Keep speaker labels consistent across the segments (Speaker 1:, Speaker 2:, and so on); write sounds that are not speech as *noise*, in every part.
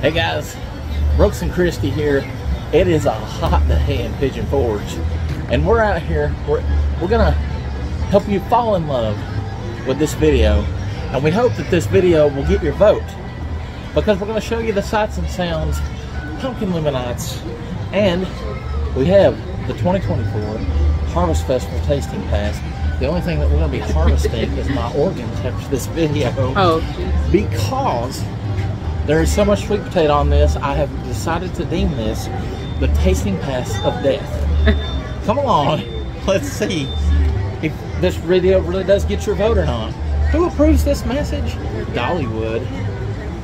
Speaker 1: Hey guys, Brooks and Christy here. It is a hot day in Pigeon Forge, and we're out here. We're we're gonna help you fall in love with this video, and we hope that this video will get your vote because we're gonna show you the sights and sounds, pumpkin Luminights, and we have the 2024 Harvest Festival Tasting Pass. The only thing that we're gonna be harvesting is my organs after this video
Speaker 2: Oh,
Speaker 1: because there is so much sweet potato on this, I have decided to deem this the tasting pass of death. *laughs* Come along, let's see if this video really does get your vote or not. Who approves this message? Dollywood.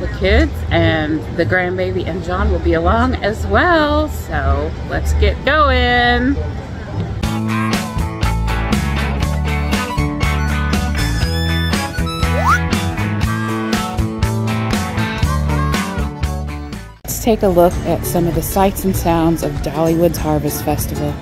Speaker 2: the kids and the grandbaby and John will be along as well. So let's get going. Take a look at some of the sights and sounds of Dollywood's Harvest Festival.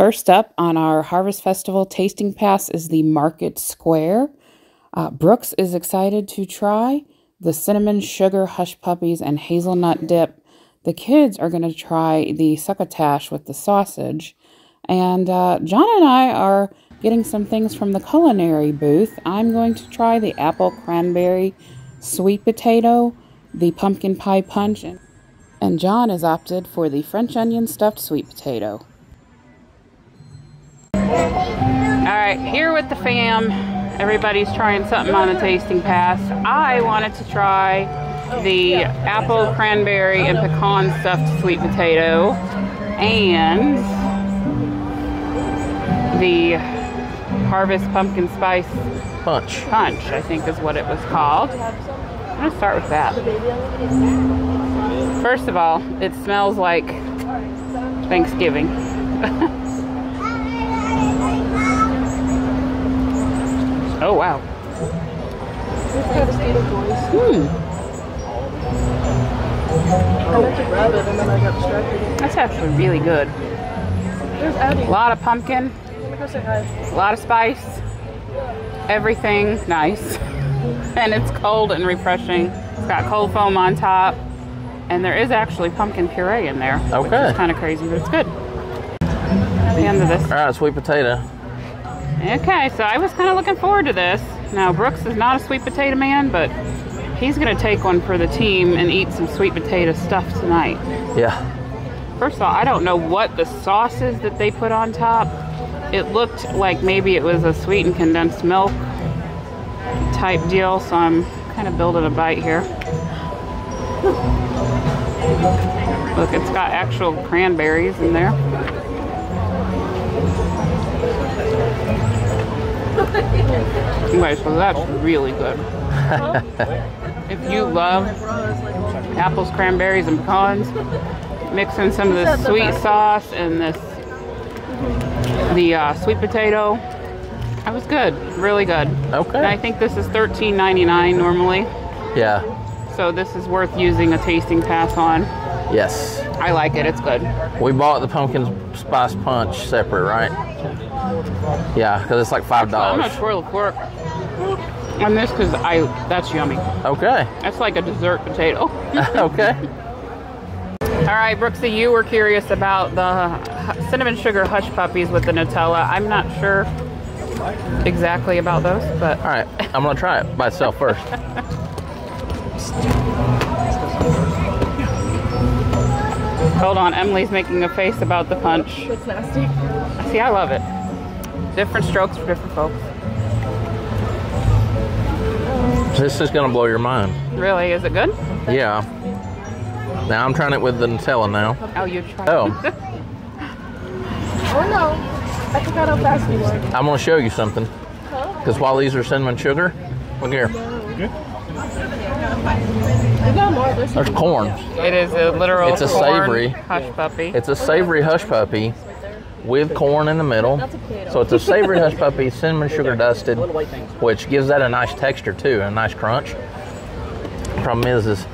Speaker 2: First up on our Harvest Festival tasting pass is the Market Square. Uh, Brooks is excited to try the cinnamon sugar hush puppies and hazelnut dip. The kids are going to try the succotash with the sausage. And uh, John and I are getting some things from the culinary booth. I'm going to try the apple cranberry sweet potato, the pumpkin pie punch, and, and John has opted for the French onion stuffed sweet potato. All right, here with the fam. Everybody's trying something on the tasting pass. I wanted to try the apple, cranberry, and pecan stuffed sweet potato, and the harvest pumpkin spice
Speaker 1: Punch.
Speaker 2: punch. I think is what it was called. I'm gonna start with that. First of all, it smells like Thanksgiving. *laughs* Oh wow. Hmm. That's actually really good. A lot of pumpkin, a lot of spice, everything nice. *laughs* and it's cold and refreshing. It's got cold foam on top. And there is actually pumpkin puree in there. Which
Speaker 1: Okay.
Speaker 2: is kind of crazy, but it's good. At The end of this.
Speaker 1: All right, sweet potato.
Speaker 2: Okay, so I was kind of looking forward to this. Now, Brooks is not a sweet potato man, but he's going to take one for the team and eat some sweet potato stuff tonight.
Speaker 1: Yeah.
Speaker 2: First of all, I don't know what the sauce is that they put on top. It looked like maybe it was a sweetened condensed milk type deal, so I'm kind of building a bite here. Look, it's got actual cranberries in there. Anyway, so that's really good. *laughs* if you love apples, cranberries, and pecans, mix in some of the sweet sauce and this the uh, sweet potato. That was good, really good. And I think this is $13.99 normally,
Speaker 1: Yeah.
Speaker 2: so this is worth using a tasting pass on.
Speaker 1: Yes.
Speaker 2: I like it, it's good.
Speaker 1: We bought the pumpkin spice punch separate, right? Yeah, because it's like five
Speaker 2: dollars. I'm gonna twirl the fork on this because I that's yummy.
Speaker 1: Okay.
Speaker 2: That's like a dessert potato. *laughs* *laughs*
Speaker 1: okay.
Speaker 2: All All right, Brooksy, you were curious about the cinnamon sugar hush puppies with the Nutella. I'm not sure exactly about those, but
Speaker 1: All right, I'm gonna try it by itself first. *laughs*
Speaker 2: hold on. Emily's making a face about the punch.
Speaker 3: It's nasty.
Speaker 2: See, I love it. Different strokes for different folks.
Speaker 1: This is gonna blow your mind.
Speaker 2: Really, is it good?
Speaker 1: Yeah. Now I'm trying it with the Nutella now.
Speaker 2: Oh, you tried.
Speaker 1: Oh, *laughs*
Speaker 3: Oh no. I forgot how fast you were.
Speaker 1: I'm gonna show you something. Because while these are cinnamon sugar, look here.
Speaker 3: We got more. There's
Speaker 1: There's corn.
Speaker 2: It is a literal
Speaker 1: It's a
Speaker 2: corn
Speaker 1: savory.
Speaker 2: hush puppy.
Speaker 1: It's a savory hush puppy with corn in the middle.
Speaker 3: That's a potato.
Speaker 1: So it's a savory hush puppy, cinnamon sugar dusted, which gives that a nice texture too, a nice crunch. Problem is, is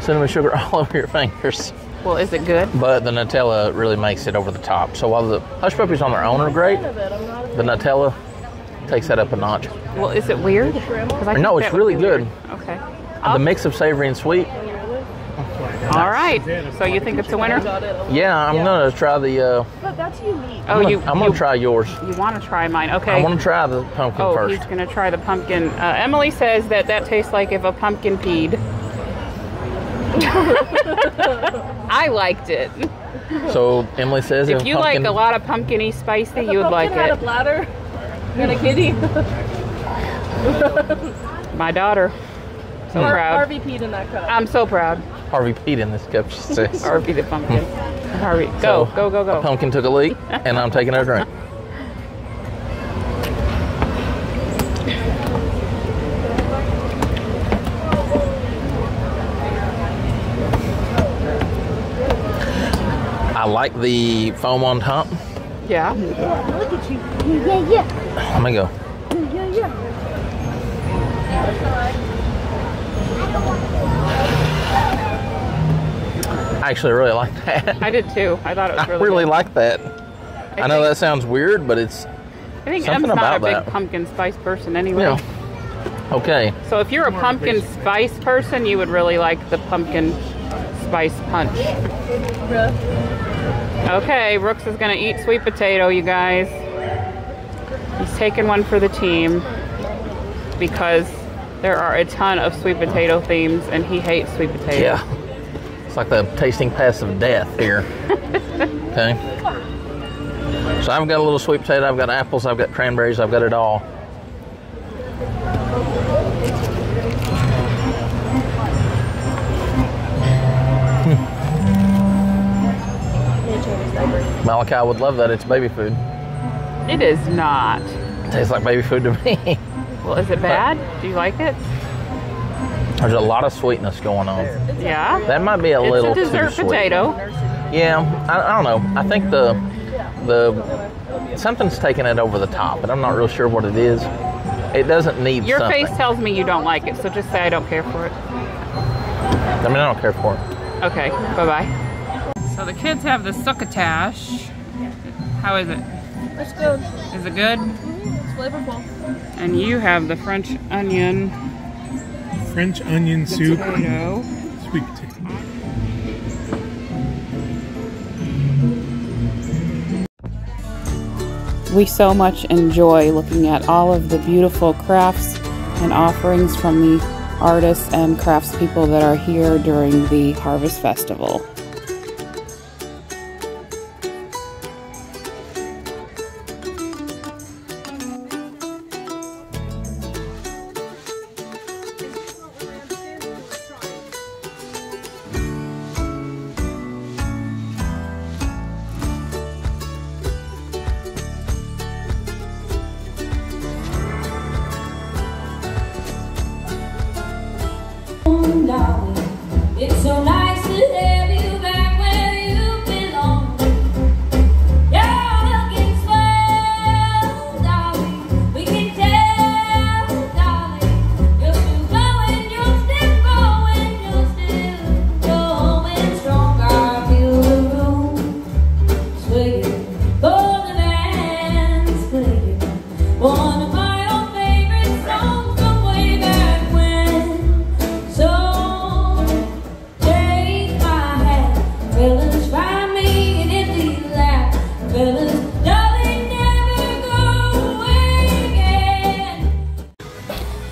Speaker 1: cinnamon sugar *laughs* all over your fingers,
Speaker 2: well, is it good?
Speaker 1: but the Nutella really makes it over the top. So while the hush puppies on their own are great,
Speaker 3: of it. I'm not.
Speaker 1: the Nutella takes that up a notch.
Speaker 2: Well, is it weird? I
Speaker 1: No, it's really
Speaker 2: be
Speaker 1: good.
Speaker 2: weird. Okay.
Speaker 1: The mix of savory and sweet.
Speaker 2: All right. So you think it's a winner?
Speaker 1: Yeah, I'm gonna try the. Uh,
Speaker 3: But that's unique.
Speaker 2: Oh,
Speaker 1: I'm gonna,
Speaker 2: you.
Speaker 1: I'm gonna
Speaker 2: you,
Speaker 1: try yours.
Speaker 2: You want to try mine? Okay.
Speaker 1: I want to try the pumpkin
Speaker 2: Oh,
Speaker 1: first.
Speaker 2: he's gonna try the pumpkin. Uh, Emily says that that tastes like if a pumpkin peed. *laughs* I liked it.
Speaker 1: So Emily says
Speaker 2: If you
Speaker 1: pumpkin,
Speaker 2: like a lot of pumpkiny spicy,
Speaker 3: The
Speaker 2: you would like
Speaker 3: pumpkin had a
Speaker 2: it.
Speaker 3: bladder and a kitty.
Speaker 2: My daughter. So
Speaker 3: Har-
Speaker 2: proud.
Speaker 3: Harvey peed in that cup.
Speaker 2: I'm so proud.
Speaker 1: Harvey Pete in this cup. She *laughs* says.
Speaker 2: Harvey the pumpkin. Harvey, go,
Speaker 1: So,
Speaker 2: go, go,
Speaker 1: A
Speaker 2: go.
Speaker 1: pumpkin took a leak, and I'm taking a drink. I like the foam on top.
Speaker 2: Yeah.
Speaker 3: Look at you. Yeah, yeah,
Speaker 1: Let me go.
Speaker 3: yeah, yeah, yeah.
Speaker 1: I actually really like that.
Speaker 2: I did too. I thought it was really *laughs*
Speaker 1: I
Speaker 2: really.
Speaker 1: really
Speaker 2: good.
Speaker 1: like that. I know
Speaker 2: think-
Speaker 1: that sounds weird, but it's
Speaker 2: I think
Speaker 1: something
Speaker 2: Em's not a big
Speaker 1: that.
Speaker 2: pumpkin spice person anyway.
Speaker 1: you know. Okay,
Speaker 2: So if you're a pumpkin spice person, you would really like the pumpkin spice punch. Okay, Brooks is gonna eat sweet potato, you guys. He's taking one for the team because there are a ton of sweet potato themes and he hates sweet potato.
Speaker 1: yeah. It's like the tasting pass of death here. *laughs* okay. So I've got a little sweet potato, I've got apples, I've got cranberries, I've got it all. Hmm. Malachi would love that. It's baby food.
Speaker 2: It is not.
Speaker 1: tastes like baby food to me.
Speaker 2: Well, is it bad? Do you like it?
Speaker 1: There's a lot of sweetness going on.
Speaker 2: Yeah.
Speaker 1: That might be a
Speaker 2: It's
Speaker 1: little
Speaker 2: a dessert
Speaker 1: too sweet.
Speaker 2: potato.
Speaker 1: Yeah, I, I don't know. I think the the something's taking it over the top, but I'm not real sure what it is. It doesn't need
Speaker 2: Your
Speaker 1: something.
Speaker 2: face tells me you don't like it, so just say I don't care for it.
Speaker 1: I mean, I don't care for it.
Speaker 2: Okay, bye bye. So the kids have the succotash. How is it?
Speaker 3: That's good.
Speaker 2: Is it good? Mm-hmm.
Speaker 3: It's flavorful.
Speaker 2: And you have the French onion
Speaker 4: French onion soup,
Speaker 2: potato.
Speaker 4: sweet potato.
Speaker 2: We so much enjoy looking at all of the beautiful crafts and offerings from the artists and craftspeople that are here during the Harvest Festival.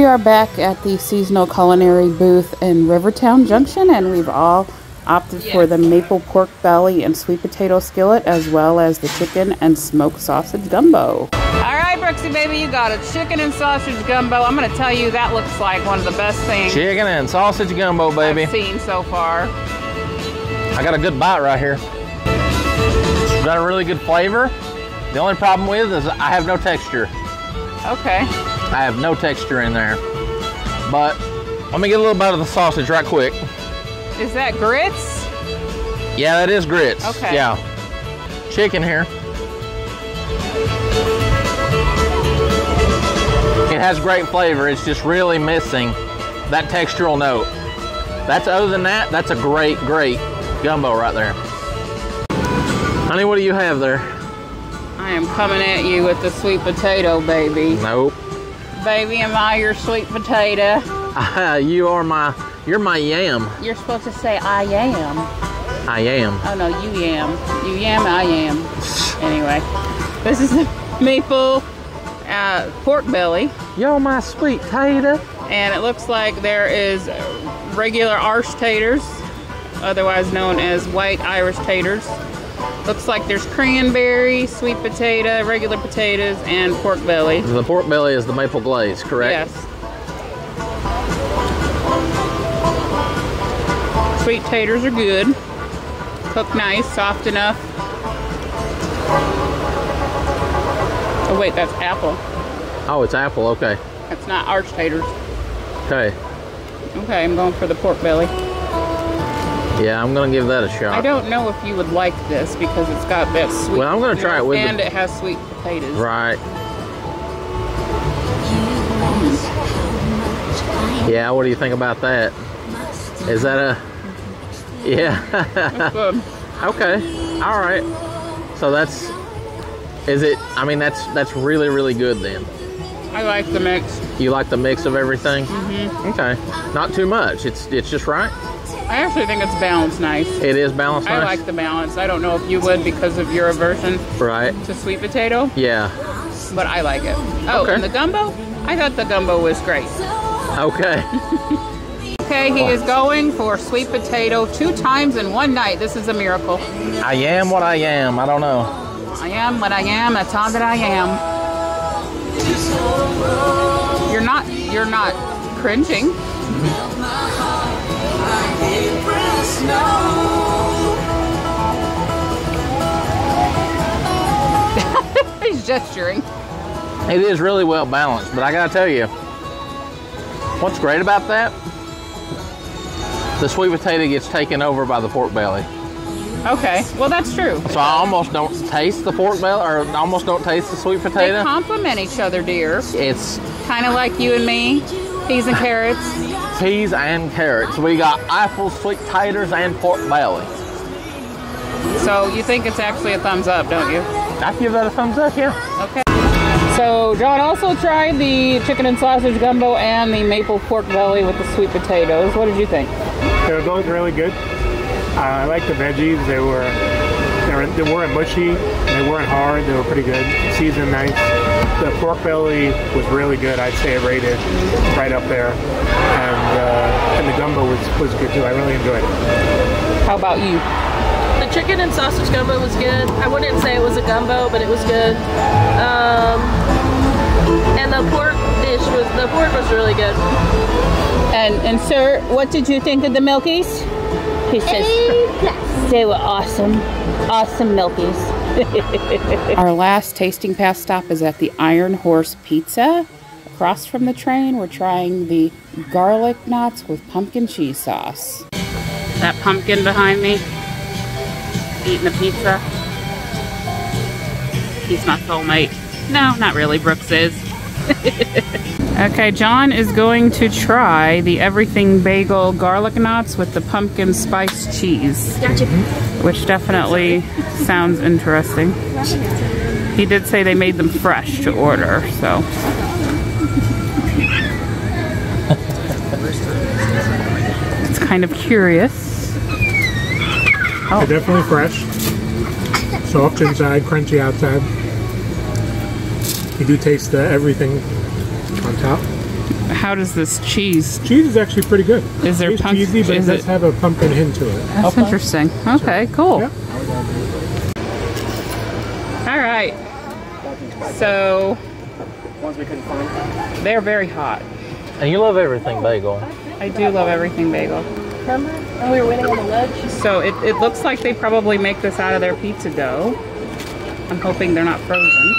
Speaker 2: Are back at the seasonal culinary booth in Rivertown Junction, and we've all opted for the maple pork belly and sweet potato skillet, as well as the chicken and smoked sausage gumbo. All right, Brooksy baby, you got a chicken and sausage gumbo. I'm gonna tell you that looks like one of the best things
Speaker 1: Chicken and sausage gumbo, baby.
Speaker 2: I've seen so far.
Speaker 1: I got a good bite right here. It's got a really good flavor. The only problem with is I have no texture.
Speaker 2: Okay.
Speaker 1: I have no texture in there. But let me get a little bit of the sausage right quick.
Speaker 2: Is that grits?
Speaker 1: Yeah, that is grits.
Speaker 2: Okay.
Speaker 1: Yeah. Chicken here. It has great flavor. It's just really missing that textural note. That's other than that, that's a great, great gumbo right there. Honey, what do you have there?
Speaker 2: I am coming at you with the sweet potato, baby.
Speaker 1: Nope.
Speaker 2: Baby, am I your sweet potato?
Speaker 1: you are my, you're my yam.
Speaker 2: You're supposed to say I am.
Speaker 1: I am.
Speaker 2: Oh no, you yam. You yam, I am. Anyway, this is *laughs* the maple uh, pork belly,
Speaker 1: You're my sweet tater.
Speaker 2: and it looks like there is regular Irish taters, otherwise known as white Irish taters. Looks like there's cranberry, sweet potato, regular potatoes, and pork belly.
Speaker 1: The pork belly is the maple glaze, correct?
Speaker 2: Yes. Sweet taters are good. Cooked nice, soft enough. Oh wait, that's apple.
Speaker 1: Oh, it's apple. Okay.
Speaker 2: That's not arch taters.
Speaker 1: Okay.
Speaker 2: Okay, I'm going for the pork belly.
Speaker 1: Yeah, I'm gonna give that a shot.
Speaker 2: I don't know if you would like this because it's got that sweet.
Speaker 1: Well, I'm gonna try it with
Speaker 2: and
Speaker 1: the-
Speaker 2: it has sweet potatoes.
Speaker 1: Right. Yeah, what do you think about that? Is that a Yeah. *laughs* Okay. All right. So that's is it I mean that's that's really really good then.
Speaker 2: I like the mix.
Speaker 1: You like the mix of everything? Mm-hmm. Okay. Not too much. It's it's just right.
Speaker 2: I actually think it's balanced nice.
Speaker 1: It is balanced
Speaker 2: I
Speaker 1: nice.
Speaker 2: like the balance. I don't know if you would because of your aversion
Speaker 1: right.
Speaker 2: to sweet potato.
Speaker 1: Yeah.
Speaker 2: but I like it. Oh,
Speaker 1: Okay.
Speaker 2: and the gumbo? I thought the gumbo was great.
Speaker 1: Okay. *laughs*
Speaker 2: Okay, he is going for sweet potato two times in one night. This is a miracle.
Speaker 1: I am what I am. I don't know.
Speaker 2: I am what I am. That's all that I am. You're not. You're not cringing. *laughs* He's gesturing.
Speaker 1: It is really well balanced, but I gotta tell you, what's great about that? The sweet potato gets taken over by the pork belly.
Speaker 2: Okay, well that's true.
Speaker 1: So I almost don't taste the pork belly, or almost don't taste the sweet potato.
Speaker 2: They
Speaker 1: potato.
Speaker 2: complement each other, dear.
Speaker 1: It's
Speaker 2: Kind of like you and me, peas and carrots.
Speaker 1: peas and carrots. We got apple, sweet taters, and pork belly.
Speaker 2: So you think it's actually a thumbs up, don't you?
Speaker 1: I give that a thumbs up, yeah.
Speaker 2: Okay. So John also tried the chicken and sausage gumbo and the maple pork belly with the sweet potatoes. What did you think?
Speaker 4: They were both really good. Uh, I like the veggies. They were they, were, they weren't mushy. They weren't hard. They were pretty good. Seasoned nice. The pork belly was really good. I'd say it rated right up there. And uh, and the gumbo was, was good too. I really enjoyed it.
Speaker 2: How about you?
Speaker 3: The chicken and sausage gumbo was good. I wouldn't say it was a gumbo, but it was good. Um, and the pork dish was the pork was really good.
Speaker 2: And and sir, what did you think of the milkies? He says they were awesome, awesome milkies. *laughs* Our last tasting pass stop is at the Iron Horse Pizza. Across from the train, we're trying the garlic knots with pumpkin cheese sauce. That pumpkin behind me, eating the pizza. He's my soulmate. No, not really. Brooks is. *laughs* Okay, John is going to try the everything bagel garlic knots with the pumpkin spice cheese,
Speaker 3: Gotcha.
Speaker 2: which definitely sounds interesting. He did say they made them fresh to order, so. It's kind of curious.
Speaker 4: They're definitely fresh. Soft inside, crunchy outside. You do taste the everything on top.
Speaker 2: How does this cheese?
Speaker 4: Cheese is actually pretty good.
Speaker 2: Is there
Speaker 4: it's
Speaker 2: pump-
Speaker 4: cheesy, but
Speaker 2: is
Speaker 4: it does
Speaker 2: it-
Speaker 4: have a pumpkin hint to it.
Speaker 2: That's interesting. Okay, cool.
Speaker 4: Yeah.
Speaker 2: All right. So
Speaker 5: Ones we couldn't find.
Speaker 2: they're very hot.
Speaker 1: And you love everything bagel.
Speaker 2: I do love everything bagel.
Speaker 3: Remember? And we were waiting on the ledge.
Speaker 2: So it, it looks like they probably make this out of their pizza dough. I'm hoping they're not frozen.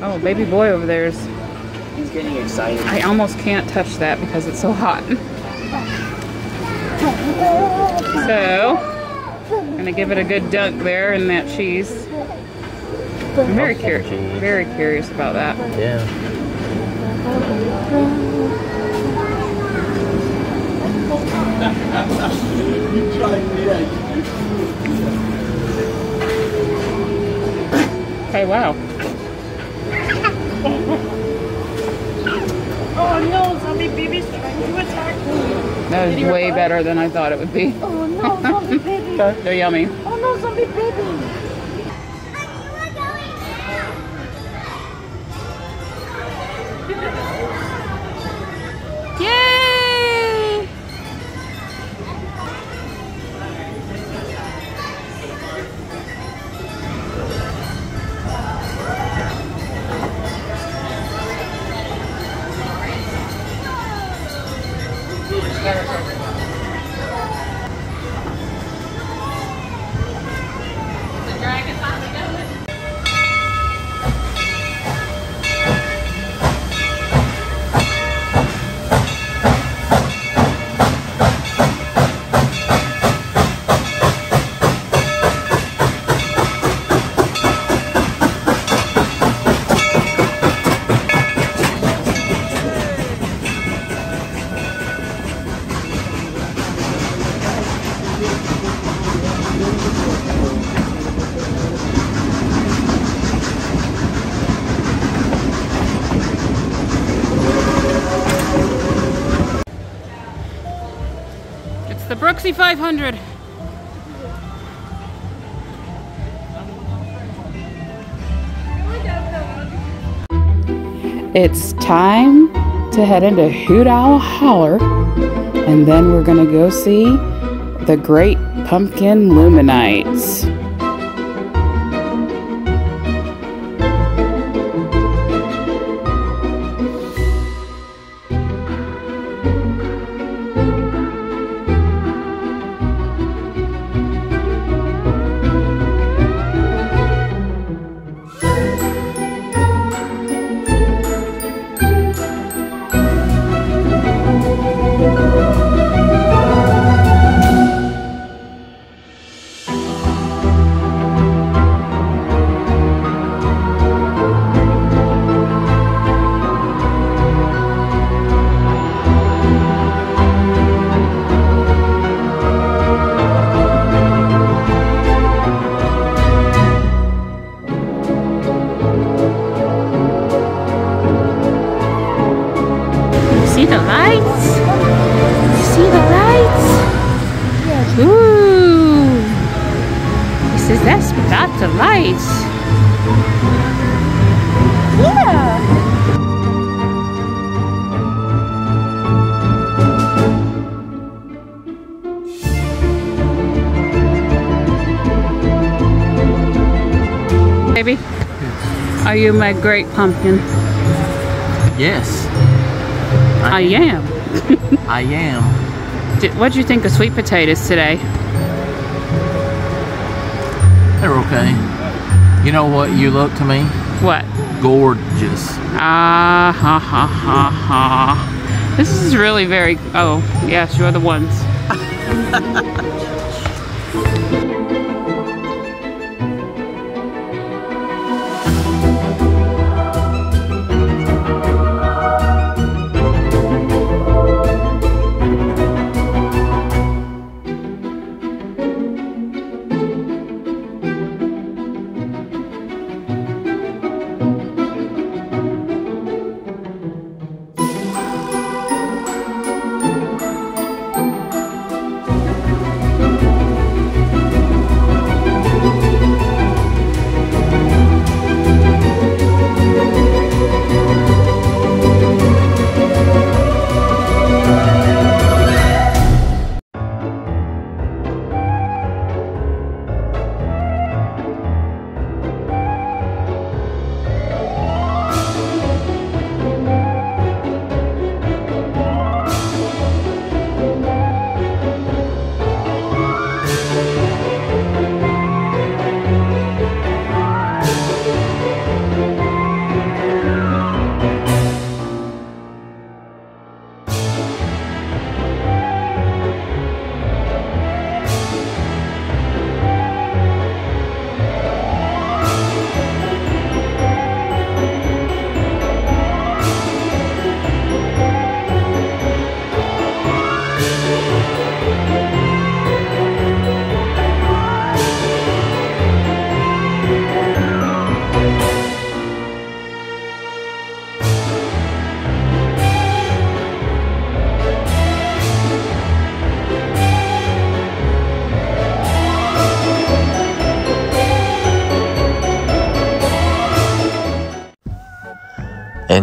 Speaker 2: Oh, baby boy over there's.
Speaker 5: He's getting excited.
Speaker 2: I almost can't touch that because it's so hot. So, I'm gonna give it a good dunk there in that cheese. I'm very curious, very curious about that.
Speaker 1: Yeah.
Speaker 2: Okay, wow. *laughs*
Speaker 3: Oh no, zombie baby's trying to attack me.
Speaker 2: That is way better than I thought it would be.
Speaker 3: Oh no, zombie *laughs* baby.
Speaker 2: They're yummy.
Speaker 3: Oh no, zombie baby.
Speaker 2: It's 500. It's time to head into Hoot Owl Holler, and then we're gonna go see the Great Pumpkin Luminights. Is that's of lights. Yeah. Baby, are you my great pumpkin?
Speaker 1: Yes,
Speaker 2: I am.
Speaker 1: I am.
Speaker 2: Did, *laughs* what'd you think of sweet potatoes today?
Speaker 1: They're okay. You know what you look to me?
Speaker 2: What?
Speaker 1: Gorgeous.
Speaker 2: Ah, ha, ha, ha, ha. This is really very. Oh, yes, you're the ones. *laughs*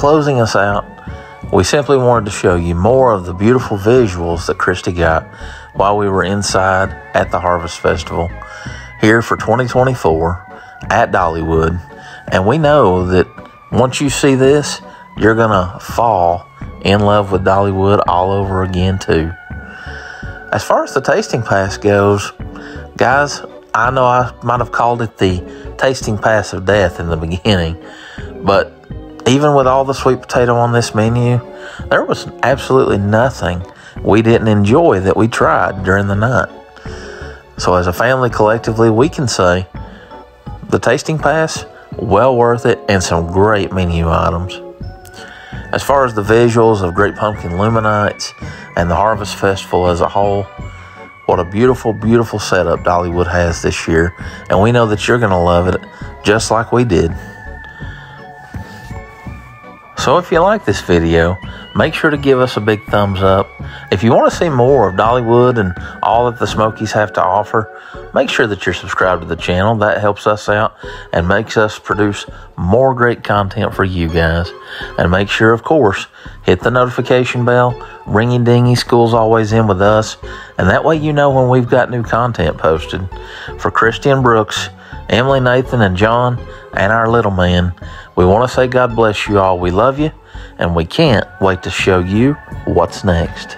Speaker 6: closing us out, we simply wanted to show you more of the beautiful visuals that Christy got while we were inside at the Harvest Festival here for 2024 at Dollywood. And we know that once you see this, you're going to fall in love with Dollywood all over again, too. As far as the tasting pass goes, guys, I know I might have called it the tasting pass of death in the *laughs* beginning, but even with all the sweet potato on this menu, there was absolutely nothing we didn't enjoy that we tried during the night. So, as a family collectively, we can say the tasting pass, well worth it, and some great menu items. As far as the visuals of Great Pumpkin Luminights and the Harvest Festival as a whole, what a beautiful, beautiful setup Dollywood has this year, and we know that you're going to love it just like we did. So if you like this video, make sure to give us a big thumbs up. If you want to see more of Dollywood and all that the Smokies have to offer, make sure that you're subscribed to the channel. That helps us out and makes us produce more great content for you guys. And make sure, of course, hit the notification bell. Ringy dingy, school's always in with us. And that way you know when we've got new content posted. For Christian Brooks, Emily, Nathan, and John, and our little man, we want to say God bless you all. We love you, and we can't wait to show you what's next.